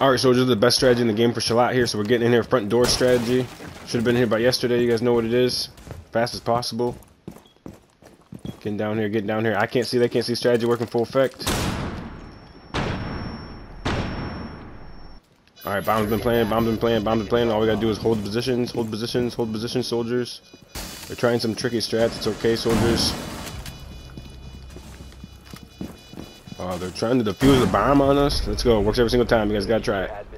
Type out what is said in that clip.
Alright, so soldiers, the best strategy in the game for Chalet here. So we're getting in here front door strategy. Should have been here by yesterday. You guys know what it is. Fast as possible. Getting down here, getting down here. I can't see, they can't see strategy working full effect. Alright, bombs been playing, bombs been playing, bombs been playing. All we gotta do is hold positions, hold positions, hold positions, soldiers. They're trying some tricky strats. It's okay, soldiers. Oh, they're trying to defuse the bomb on us. Let's go. Works every single time. You guys gotta try it.